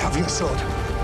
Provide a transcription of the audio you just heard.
have your sword.